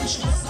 Descansar.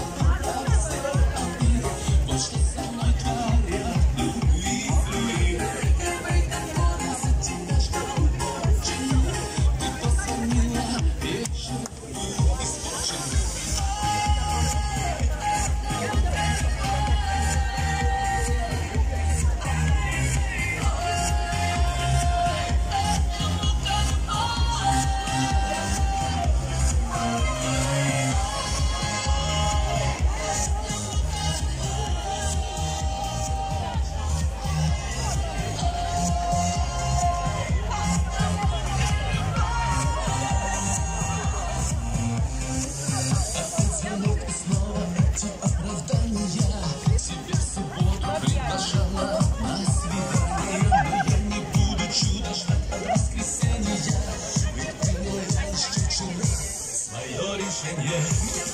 前女友。